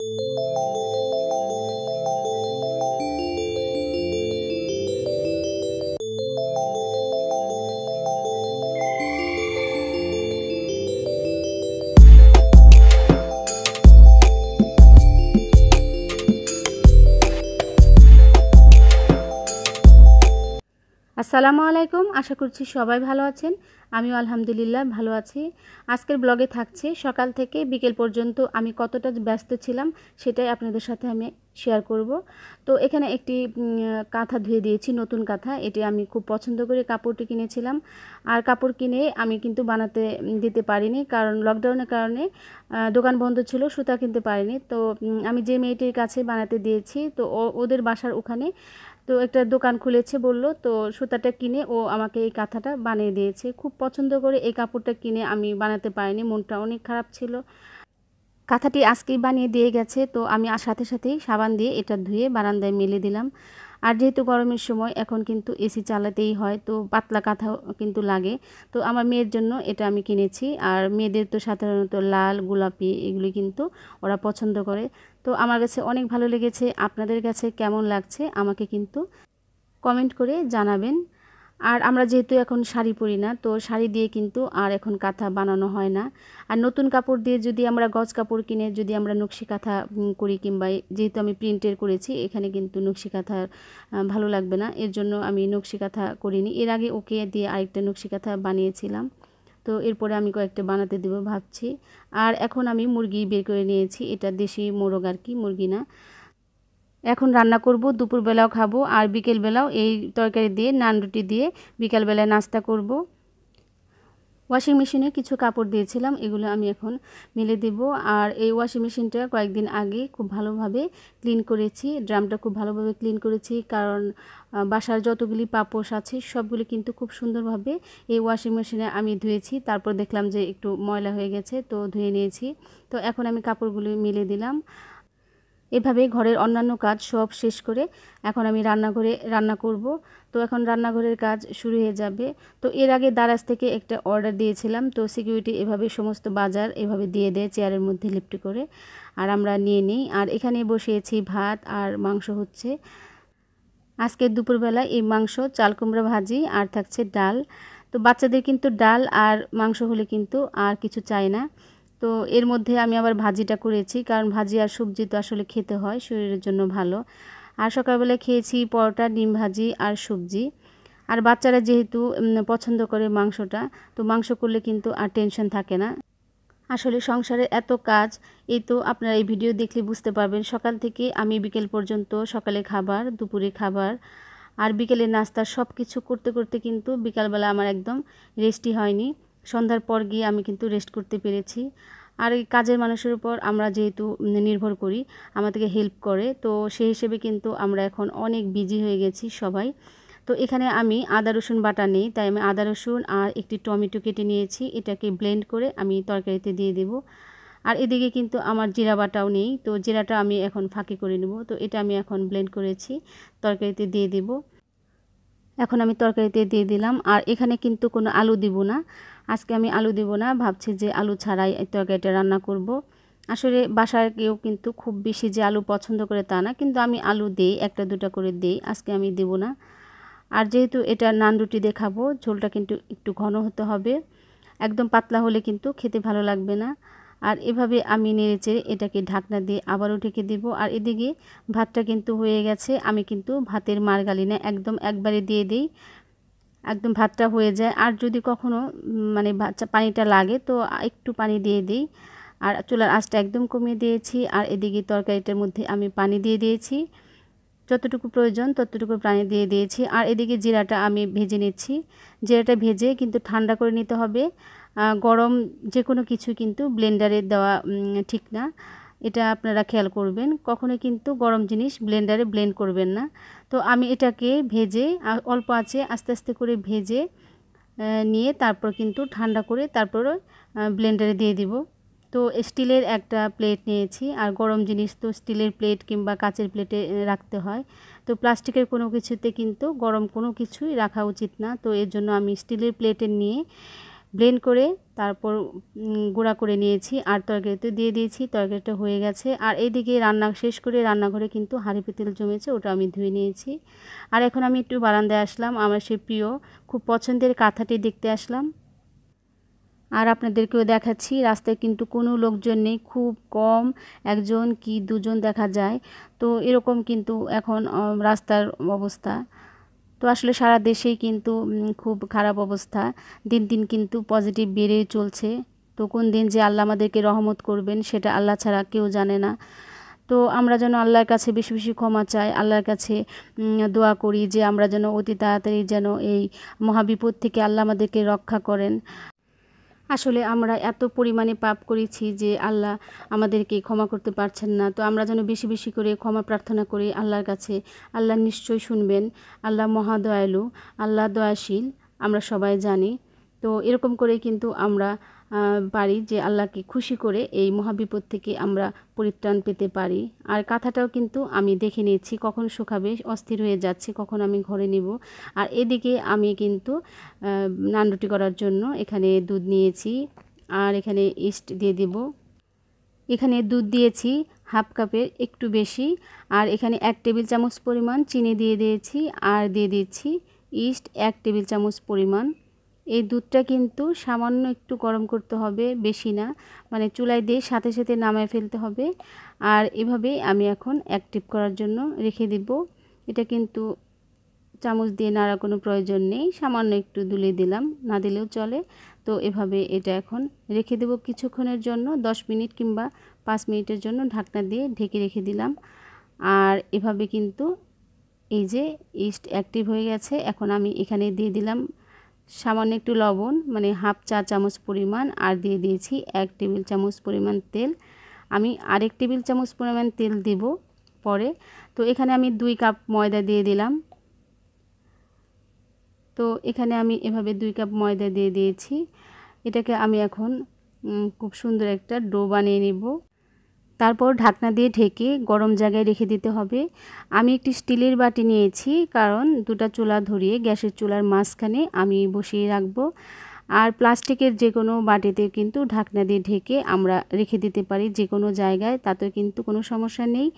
Música আসসালামু আলাইকুম। আশা করছি সবাই ভালো আছেন। আমিও আলহামদুলিল্লাহ ভালো আছি। আজকের ব্লগে থাকছে সকাল থেকে বিকেল পর্যন্ত আমি কতটা ব্যস্ত ছিলাম সেটাই আপনাদের সাথে আমি শেয়ার করব। তো এখানে একটি কাঁথা ধুয়ে দিয়েছি, নতুন কাঁথা। এটি আমি খুব পছন্দ করে কাপড়টি কিনেছিলাম। আর কাপড় কিনে আমি কিন্তু বানাতে দিতে পারিনি কারণ লকডাউনের কারণে দোকান বন্ধ ছিল, সুতা কিনতে পারিনি। তো আমি যে মেয়েটির কাছে বানাতে দিয়েছি, তো ওদের বাসার ওখানে তো একটা দোকান খুলেছে বলল, তো সুতাটা কিনে ও আমাকে এই কাঁথাটা বানিয়ে দিয়েছে। খুব পছন্দ করে এই কাপড়টা কিনে আমি বানাতে পারিনি, মনটা অনেক খারাপ ছিল। কাঁথাটি আজকেই বানিয়ে দিয়ে গেছে, তো আমি আর সাথে সাথেই সাবান দিয়ে এটা ধুয়ে বারান্দায় মেলে দিলাম। আর যেহেতু গরমের সময়, এখন কিন্তু এসি চালাতেই হয়, তো পাতলা কাঁথা কিন্তু লাগে। তো আমার মেয়ের জন্য এটা আমি কিনেছি। আর মেয়েদের তো সাধারণত লাল, গোলাপি এগুলি কিন্তু ওরা পছন্দ করে। তো আমার কাছে অনেক ভালো লেগেছে। আপনাদের কাছে কেমন লাগছে আমাকে কিন্তু কমেন্ট করে জানাবেন। আর আমরা যেহেতু এখন শাড়ি পরি না, তো শাড়ি দিয়ে কিন্তু আর এখন কাঁথা বানানো হয় না। আর নতুন কাপড় দিয়ে যদি আমরা গজ কাপড় কিনে যদি আমরা নকশি কাঁথা করি কিংবা যেহেতু আমি প্রিন্টের করেছি, এখানে কিন্তু নকশি কাঁথা ভালো লাগবে না। এর জন্য আমি নকশি কাঁথা করিনি। এর আগে ওকে দিয়ে আরেকটা নকশি কাঁথা বানিয়েছিলাম। তো এরপরে আমি কয়েকটা বানাতে দেব ভাবছি। আর এখন আমি মুরগি বের করে নিয়েছি, এটা দেশি মোরগ আর কি, মুরগি না। এখন রান্না করব, দুপুরবেলাও খাব, আর বিকেলবেলাও এই তরকারি দিয়ে, নান রুটি দিয়ে বিকেলবেলায় নাস্তা করব। ওয়াশিং মেশিনে কিছু কাপড় দিয়েছিলাম, এগুলো আমি এখন মেলে দেব। আর এই ওয়াশিং মেশিনটা কয়েকদিন আগে খুব ভালোভাবে ক্লিন করেছি, ড্রামটা খুব ভালোভাবে ক্লিন করেছি, কারণ বাসার যতগুলি পাপোশ আছে সবগুলি কিন্তু খুব সুন্দরভাবে এই ওয়াশিং মেশিনে আমি ধুয়েছি। তারপর দেখলাম যে একটু ময়লা হয়ে গেছে, তো ধুয়ে নিয়েছি। তো এখন আমি কাপড়গুলি মেলে দিলাম। এভাবে ঘরের অন্যান্য কাজ সব শেষ করে এখন আমি রান্নাঘরে রান্না করব। তো এখন রান্নাঘরের কাজ শুরু হয়ে যাবে। তো এর আগে দারাজ থেকে একটা অর্ডার দিয়েছিলাম। তো সিকিউরিটি এভাবে সমস্ত বাজার এভাবে দিয়ে দেয় চেয়ারের মধ্যে লিফট করে। আর আমরা নিয়ে নিই। আর এখানে বসিয়েছি ভাত আর মাংস হচ্ছে। আজকে দুপুরবেলা এই মাংস, চাল কুমড়া ভাজি আর থাকছে ডাল। তো বাচ্চাদের কিন্তু ডাল আর মাংস হলে কিন্তু আর কিছু চায় না। তো এর মধ্যে আমি আবার ভাজিটা করেছি, কারণ ভাজি আর সবজি তো আসলে খেতে হয়, শরীরের জন্য ভালো। আর সকালবেলা খেয়েছি পরোটা, ডিম ভাজি আর সবজি। আর বাচ্চারা যেহেতু পছন্দ করে মাংসটা, তো মাংস করলে কিন্তু আর টেনশন থাকে না। আসলে সংসারে এত কাজ, এই তো আপনারা এই ভিডিও দেখলে বুঝতে পারবেন, সকাল থেকে আমি বিকেল পর্যন্ত সকালে খাবার, দুপুরে খাবার, আর বিকেলে নাস্তা সব কিছু করতে করতে কিন্তু বিকালবেলা আমার একদম রেস্টই হয়নি। সন্ধ্যার পর গিয়ে আমি কিন্তু রেস্ট করতে পেরেছি। আর এই কাজের মানুষের উপর আমরা যেহেতু নির্ভর করি, আমাদেরকে হেল্প করে, তো সেই হিসেবে কিন্তু আমরা এখন অনেক বিজি হয়ে গেছি সবাই। তো এখানে আমি আদা, রসুন, বাটা নেই, তাই আমি আদা, রসুন আর একটি টমেটো কেটে নিয়েছি। এটাকে ব্লেন্ড করে আমি তরকারিতে দিয়ে দেব। আর এদিকে কিন্তু আমার জিরা বাটাও নেই, তো জিরাটা আমি এখন ফাঁকি করে নেব। তো এটা আমি এখন ব্লেন্ড করেছি, তরকারিতে দিয়ে দেব। এখন আমি তরকারিতে দিয়ে দিলাম। আর এখানে কিন্তু কোনো আলু দিব না। আজকে আমি আলু দিব না, ভাবছি যে আলু ছাড়াই এই তরকারিটা রান্না করব। আসলে বাসায় কেউ কিন্তু খুব বেশি যে আলু পছন্দ করে তা না, কিন্তু আমি আলু দিই, একটা দুটা করে দিই, আজকে আমি দেব না। আর যেহেতু এটা নান রুটি দেখাবো ঝোলটা কিন্তু একটু ঘন হতে হবে। একদম পাতলা হলে কিন্তু খেতে ভালো লাগবে না। আর এভাবে আমি নেড়েচেড়ে এটাকে ঢাকনা দিয়ে আবারও ঢেকে দেব। আর এদিকে ভাতটা কিন্তু হয়ে গেছে। আমি কিন্তু ভাতের মার গালি না একদম একবারে দিয়ে দিই। একদম ভাতটা হয়ে যায়। আর যদি কখনো মানে পানিটা লাগে তো একটু পানি দিয়ে দিই। আর চুলার আঁচটা একদম কমিয়ে দিয়েছি। আর এদিকে তরকারিটার মধ্যে আমি পানি দিয়ে দিয়েছি। যতটুকু প্রয়োজন ততটুকু পানি দিয়ে দিয়েছি। আর এদিকে জিরাটা আমি ভেজে নিচ্ছি। জিরাটা ভেজে কিন্তু ঠান্ডা করে নিতে হবে। গরম যে কোনো কিছু কিন্তু ব্লেন্ডারে দেওয়া ঠিক না। এটা আপনারা খেয়াল করবেন। কখনো কিন্তু গরম জিনিস ব্লেন্ডারে ব্লেন্ড করবেন না। তো আমি এটাকে ভেজে অল্প আছে, আস্তে আস্তে করে ভেজে নিয়ে তারপর কিন্তু ঠান্ডা করে তারপর ব্লেন্ডারে দিয়ে দিব। তো স্টিলের একটা প্লেট নিয়েছি। আর গরম জিনিস তো স্টিলের প্লেট কিংবা কাচের প্লেটে রাখতে হয়। তো প্লাস্টিকের কোনো কিছুতে কিন্তু গরম কোনো কিছুই রাখা উচিত না। তো এর জন্য আমি স্টিলের প্লেটে নিয়ে ব্লেন্ড করে তারপর গুঁড়া করে নিয়েছি আর তরকারিতে দিয়ে দিয়েছি। তরকারিটা হয়ে গেছে। আর এইদিকে রান্না শেষ করে রান্নাঘরে কিন্তু হাঁড়ি পিতেল জমেছে, ওটা আমি ধুয়ে নিয়েছি। আর এখন আমি একটু বারান্দায় আসলাম, আমার সে প্রিয়, খুব পছন্দের কাঁথাটি দেখতে আসলাম। আর আপনাদেরকেও দেখাচ্ছি, রাস্তায় কিন্তু কোনো লোকজন নেই, খুব কম একজন কি দুজন দেখা যায়। তো এরকম কিন্তু এখন রাস্তার অবস্থা। তো আসলে সারা দেশেই কিন্তু খুব খারাপ অবস্থা। দিন দিন কিন্তু পজিটিভ বেড়ে চলছে। তো কোন দিন যে আল্লাহ আমাদেরকে রহমত করবেন, সেটা আল্লাহ ছাড়া কেউ জানে না। তো আমরা যেন আল্লাহর কাছে বেশি বেশি ক্ষমা চাই, আল্লাহর কাছে দোয়া করি যে আমরা যেন অতি তাড়াতাড়ি যেন এই মহাবিপদ থেকে আল্লাহ আমাদেরকে রক্ষা করেন। আসলে আমরা এত পরিমাণে পাপ করেছি যে আল্লাহ আমাদেরকে ক্ষমা করতে পারছেন না। তো আমরা যেন বেশি বেশি করে ক্ষমা প্রার্থনা করি আল্লাহর কাছে। আল্লাহ নিশ্চয়ই শুনবেন। আল্লাহ মহাদয়ালু, আল্লাহ দয়াশীল, আমরা সবাই জানি। তো এরকম করে কিন্তু আমরা পারি যে আল্লাহকে খুশি করে এই মহাবিপদ থেকে আমরা পরিত্রাণ পেতে পারি। আর কাঁথাটাও কিন্তু আমি দেখে নিয়েছি, কখন শুকাবে, অস্থির হয়ে যাচ্ছে, কখন আমি ঘরে নিব। আর এদিকে আমি কিন্তু নানরুটি করার জন্য এখানে দুধ নিয়েছি, আর এখানে ইস্ট দিয়ে দেব। এখানে দুধ দিয়েছি, হাফ কাপের একটু বেশি, আর এখানে এক টেবিল চামচ পরিমাণ চিনি দিয়ে দিয়েছি, আর দিয়ে দিচ্ছি ইস্ট এক টেবিল চামচ পরিমাণ এই দুধটা কিন্তু সামান্য একটু গরম করতে হবে, বেশি না। মানে চুলায় দিয়ে সাথে সাথে নামায় ফেলতে হবে। আর এভাবেই আমি এখন অ্যাক্টিভ করার জন্য রেখে দিব। এটা কিন্তু চামচ দিয়ে নাড়া কোনো প্রয়োজন নেই। সামান্য একটু দুলে দিলাম, না দিলেও চলে। তো এভাবে এটা এখন রেখে দেব কিছুক্ষণের জন্য, দশ মিনিট কিংবা পাঁচ মিনিটের জন্য ঢাকনা দিয়ে ঢেকে রেখে দিলাম। আর এভাবে কিন্তু এই যে ইস্ট অ্যাক্টিভ হয়ে গেছে, এখন আমি এখানে দিয়ে দিলাম সামান্য একটু লবণ মানে হাফ চা চামচ পরিমাণ, আর দিয়ে দিয়েছি এক টেবিল চামচ পরিমাণ তেল। আমি আরেক টেবিল চামচ পরিমাণ তেল দেব পরে। তো এখানে আমি দুই কাপ ময়দা দিয়ে দিলাম। তো এখানে আমি এভাবে দুই কাপ ময়দা দিয়ে দিয়েছি। এটাকে আমি এখন খুব সুন্দর একটা ডো বানিয়ে নেব। তারপর ঢাকনা দিয়ে ঢেকে গরম জায়গায় রেখে দিতে হবে। আমি একটি স্টিলের বাটি নিয়েছি, কারণ দুটা চুলা ধরিয়ে গ্যাসের চুলার মাঝখানে আমি বসিয়ে রাখব। আর প্লাস্টিকের যে কোনো বাটিতে কিন্তু ঢাকনা দিয়ে ঢেকে আমরা রেখে দিতে পারি যে কোনো জায়গায় তাতে কিন্তু কোনো সমস্যা নেই।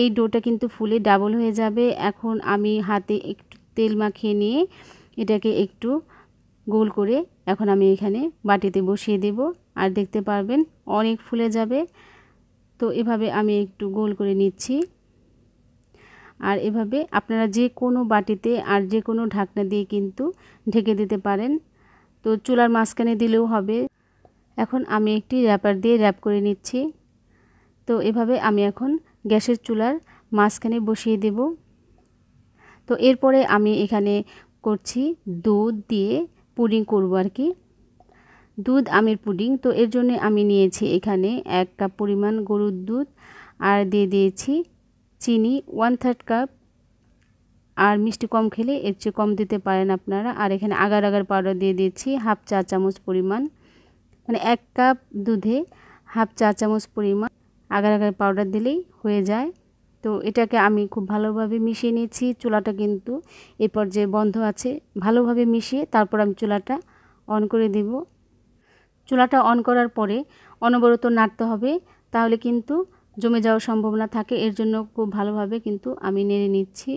এই ডোটা কিন্তু ফুলে ডাবল হয়ে যাবে। এখন আমি হাতে একটু তেল মাখিয়ে নিয়ে এটাকে একটু গোল করে এখন আমি এখানে বাটিতে বসিয়ে দেব। আর দেখতে পারবেন অনেক ফুলে যাবে। তো এভাবে আমি একটু গোল করে নিচ্ছি। আর এভাবে আপনারা যে কোনো বাটিতে আর যে কোনো ঢাকনা দিয়ে কিন্তু ঢেকে দিতে পারেন। তো চুলার মাঝখানে দিলেও হবে। এখন আমি একটি র্যাপার দিয়ে র্যাপ করে নিচ্ছি। তো এভাবে আমি এখন গ্যাসের চুলার মাঝখানে বসিয়ে দেব। তো এরপরে আমি এখানে করছি দুধ দিয়ে পুডিং করব আর কি। দুধ, আমের পুডিং। তো এর জন্য আমি নিয়েছি এখানে এক কাপ পরিমাণ গরুর দুধ আর দিয়ে দিয়েছি চিনি ওয়ান থার্ড কাপ আর মিষ্টি কম খেলে এর চেয়ে কম দিতে পারেন আপনারা। আর এখানে আগার আগার পাউডার দিয়ে দিয়েছি হাফ চা চামচ পরিমাণ। মানে এক কাপ দুধে হাফ চা চামচ পরিমাণ আগার আগার পাউডার দিলেই হয়ে যায়। তো এটাকে আমি খুব ভালোভাবে মিশিয়ে নিয়েছি চুলাটা কিন্তু এরপর যে বন্ধ আছে ভালোভাবে মিশিয়ে তারপর আমি চুলাটা অন করে দেব। চুলাটা অন করার পরে অনবরত নাড়তে হবে, তাহলে কিন্তু জমে যাওয়ার সম্ভাবনা থাকে। এর জন্য খুব ভালোভাবে কিন্তু আমি নেড়ে নিচ্ছি।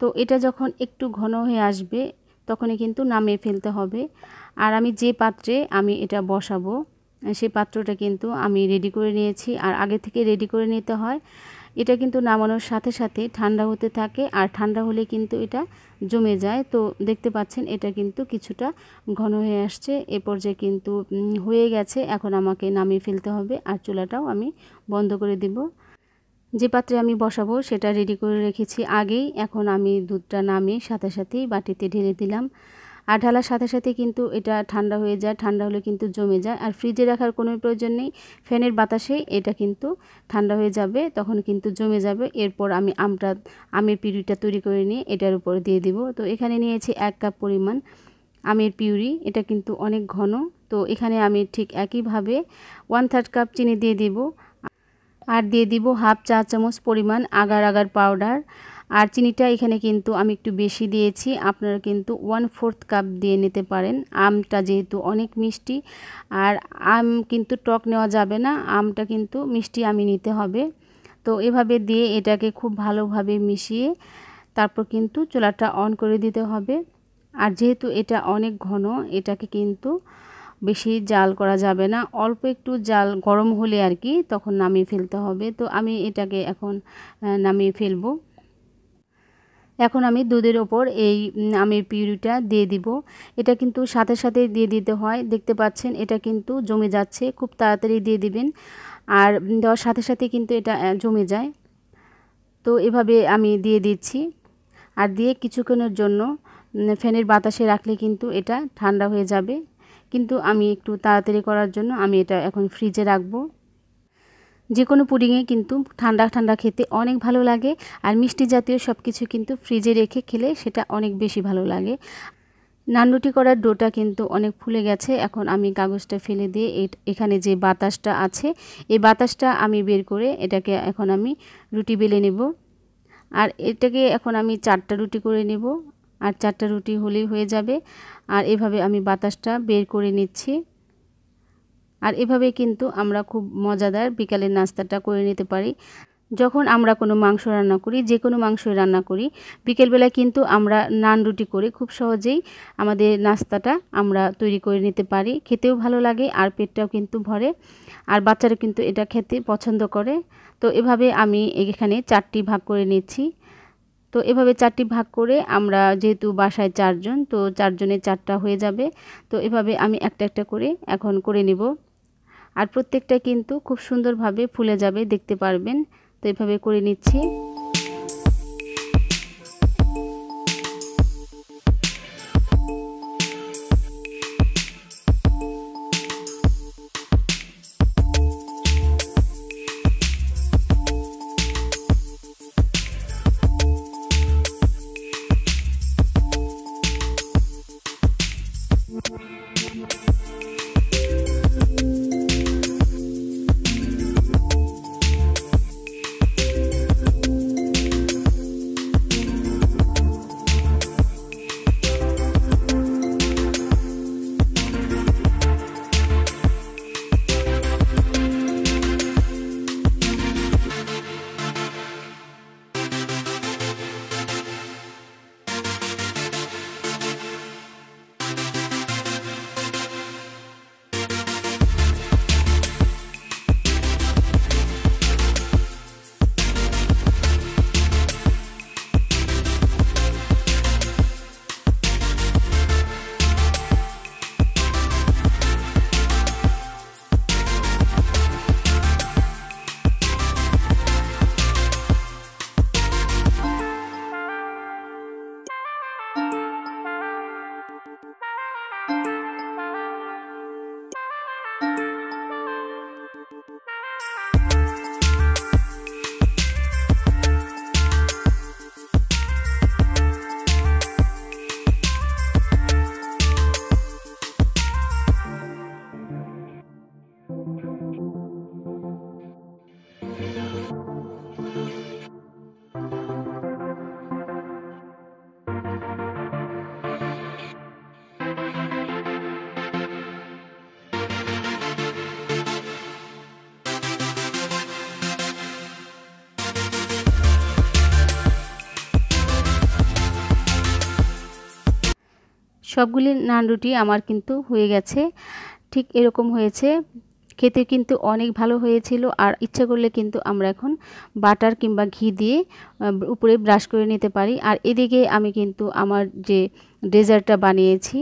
তো এটা যখন একটু ঘন হয়ে আসবে, তখনই কিন্তু নামিয়ে ফেলতে হবে। আর আমি যে পাত্রে আমি এটা বসাবো সেই পাত্রটা কিন্তু আমি রেডি করে নিয়েছি। আর আগে থেকে রেডি করে নিতে হয় এটা কিন্তু নামানোর সাথে সাথে ঠান্ডা হতে থাকে আর ঠান্ডা হলে কিন্তু এটা জমে যায়। তো দেখতে পাচ্ছেন এটা কিন্তু কিছুটা ঘন হয়ে আসছে। এ পর্যায়ে কিন্তু হয়ে গেছে। এখন আমাকে নামিয়ে ফেলতে হবে আর চুলাটাও আমি বন্ধ করে দেব। যে পাত্রে আমি বসাবো সেটা রেডি করে রেখেছি আগেই। এখন আমি দুধটা নামিয়ে সাথে সাথেই বাটিতে ঢেলে দিলাম। আর ঢালার সাথে সাথে কিন্তু এটা ঠান্ডা হয়ে যায়। ঠান্ডা হলে কিন্তু জমে যায়। আর ফ্রিজে রাখার কোনো প্রয়োজন নেই। ফ্যানের বাতাসে এটা কিন্তু ঠান্ডা হয়ে যাবে, তখন কিন্তু জমে যাবে। এরপর আমি আমটা, আমের পিউরিটা তৈরি করে নিয়ে এটার উপর দিয়ে দিব। তো এখানে নিয়েছি এক কাপ পরিমাণ আমের পিউরি। এটা কিন্তু অনেক ঘন। তো এখানে আমি ঠিক একইভাবে ওয়ান থার্ড কাপ চিনি দিয়ে দিব। আর দিয়ে দিব হাফ চা চামচ পরিমাণ আগার আগার পাউডার আর চিনিটা এখানে কিন্তু আমি একটু বেশি দিয়েছি। আপনারা কিন্তু ওয়ান ফোর্থ কাপ দিয়ে নিতে পারেন। আমটা যেহেতু অনেক মিষ্টি, আর আম কিন্তু টক নেওয়া যাবে না। আমটা কিন্তু মিষ্টি আমি নিতে হবে। তো এভাবে দিয়ে এটাকে খুব ভালোভাবে মিশিয়ে তারপর কিন্তু চুলাটা অন করে দিতে হবে। আর যেহেতু এটা অনেক ঘন, এটাকে কিন্তু বেশি জাল করা যাবে না। অল্প একটু জাল গরম হলে আর কি তখন নামিয়ে ফেলতে হবে। তো আমি এটাকে এখন নামিয়ে ফেলব। এখন আমি দুধের ওপর এই আমের পিউরিটা দিয়ে দিব। এটা কিন্তু সাথে সাথে দিয়ে দিতে হয়। দেখতে পাচ্ছেন, এটা কিন্তু জমে যাচ্ছে। খুব তাড়াতাড়ি দিয়ে দিবেন। আর দেওয়ার সাথে সাথে কিন্তু এটা জমে যায়। তো এভাবে আমি দিয়ে দিচ্ছি। আর দিয়ে কিছুক্ষণের জন্য ফ্যানের বাতাসে রাখলে কিন্তু এটা ঠান্ডা হয়ে যাবে। কিন্তু আমি একটু তাড়াতাড়ি করার জন্য আমি এটা এখন ফ্রিজে রাখব। যে কোনো পুডিংয়ে কিন্তু ঠান্ডা ঠান্ডা খেতে অনেক ভালো লাগে আর মিষ্টি জাতীয় সব কিছু কিন্তু ফ্রিজে রেখে খেলে সেটা অনেক বেশি ভালো লাগে। নান রুটি করার ডোটা কিন্তু অনেক ফুলে গেছে। এখন আমি কাগজটা ফেলে দিয়ে এখানে যে বাতাসটা আছে, এই বাতাসটা আমি বের করে এটাকে এখন আমি রুটি বেলে নেব। আর এটাকে এখন আমি চারটা রুটি করে নেব। আর চারটা রুটি হলেই হয়ে যাবে। আর এভাবে আমি বাতাসটা বের করে নিচ্ছি। আর এভাবে কিন্তু আমরা খুব মজাদার বিকালের নাস্তাটা করে নিতে পারি। যখন আমরা কোনো মাংস রান্না করি যে কোনো মাংস রান্না করি বিকেলবেলায় কিন্তু আমরা নান রুটি করে খুব সহজেই আমাদের নাস্তাটা আমরা তৈরি করে নিতে পারি। খেতেও ভালো লাগে, আর পেটটাও কিন্তু ভরে, আর বাচ্চারা কিন্তু এটা খেতে পছন্দ করে। তো এভাবে আমি এখানে চারটি ভাগ করে নিচ্ছি। তো এভাবে চারটি ভাগ করে আমরা যেহেতু বাসায় চারজন, তো চারজনের চারটা হয়ে যাবে। তো এভাবে আমি একটা একটা করে এখন করে নিব। আর প্রত্যেকটা কিন্তু খুব সুন্দরভাবে ফুলে যাবে দেখতে পারবেন। তো এভাবে করে নিচ্ছি। সবগুলি নান রুটি আমার কিন্তু হয়ে গেছে। ঠিক এরকম হয়েছে। খেতে কিন্তু অনেক ভালো হয়েছিল আর ইচ্ছা করলে কিন্তু আমরা এখন বাটার কিংবা ঘি দিয়ে উপরে ব্রাশ করে নিতে পারি। আর এদিকে আমি কিন্তু আমার যে ডেজার্টটা বানিয়েছি,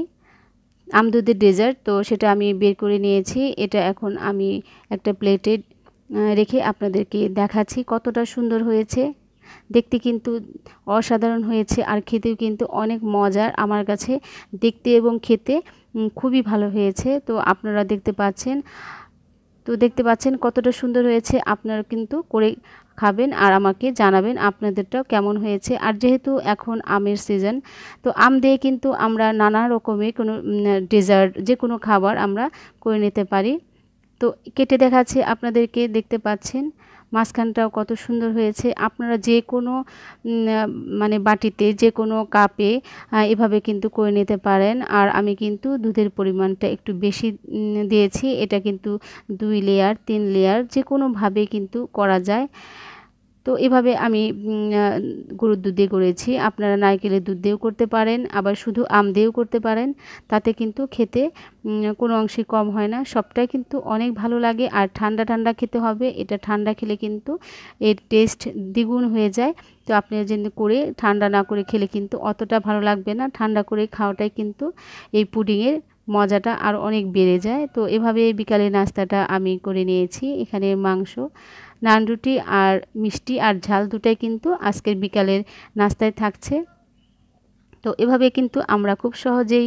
আমদুদের ডেজার্ট, তো সেটা আমি বের করে নিয়েছি। এটা এখন আমি একটা প্লেটে রেখে আপনাদেরকে দেখাচ্ছি কতটা সুন্দর হয়েছে। দেখতে কিন্তু অসাধারণ হয়েছে আর খেতেও কিন্তু অনেক মজার আমার কাছে। দেখতে এবং খেতে খুবই ভালো হয়েছে। তো আপনারা দেখতে পাচ্ছেন, তো দেখতে পাচ্ছেন কতটা সুন্দর হয়েছে। আপনারা কিন্তু করে খাবেন আর আমাকে জানাবেন আপনাদেরটাও কেমন হয়েছে। আর যেহেতু এখন আমের সিজন তো আম দিয়ে কিন্তু আমরা নানা রকমের কোনো ডেজার্ট যে কোনো খাবার আমরা করে নিতে পারি। তো কেটে দেখাচ্ছে আপনাদেরকে, দেখতে পাচ্ছেন। মাঝখানটাও কত সুন্দর হয়েছে। আপনারা যে কোনো মানে বাটিতে যে কোনো কাপে এভাবে কিন্তু করে নিতে পারেন। আর আমি কিন্তু দুধের পরিমাণটা একটু বেশি দিয়েছি। এটা কিন্তু দুই লেয়ার তিন লেয়ার যে কোনোভাবে কিন্তু করা যায়। তো এভাবে আমি গরুর দুধ দিয়ে করেছি। আপনারা নারকেলের দুধ দিয়েও করতে পারেন, আবার শুধু আম দিয়েও করতে পারেন। তাতে কিন্তু খেতে কোনো অংশে কম হয় না। সবটাই কিন্তু অনেক ভালো লাগে। আর ঠান্ডা ঠান্ডা খেতে হবে। এটা ঠান্ডা খেলে কিন্তু এর টেস্ট দ্বিগুণ হয়ে যায়। তো আপনি যেন করে ঠান্ডা না করে খেলে কিন্তু অতটা ভালো লাগবে না। ঠান্ডা করে খাওয়াটাই কিন্তু এই পুডিংয়ের মজাটা আর অনেক বেড়ে যায়। তো এভাবে বিকালে নাস্তাটা আমি করে নিয়েছি। এখানে মাংস নান রুটি আর মিষ্টি আর ঝাল দুটাই কিন্তু আজকের বিকালের নাস্তায় থাকছে। তো এভাবে কিন্তু আমরা খুব সহজেই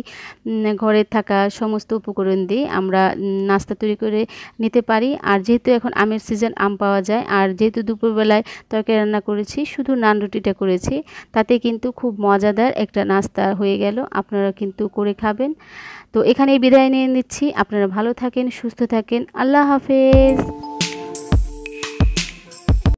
ঘরে থাকা সমস্ত উপকরণ দিয়ে আমরা নাস্তা তৈরি করে নিতে পারি। আর যেহেতু এখন আমের সিজন আম পাওয়া যায়, আর যেহেতু দুপুরবেলায় তরকারি রান্না করেছি, শুধু নান রুটিটা করেছি, তাতে কিন্তু খুব মজাদার একটা নাস্তা হয়ে গেল। আপনারা কিন্তু করে খাবেন। তো এখানেই বিদায় নিয়ে নিচ্ছি। আপনারা ভালো থাকেন, সুস্থ থাকেন। আল্লাহ হাফেজ।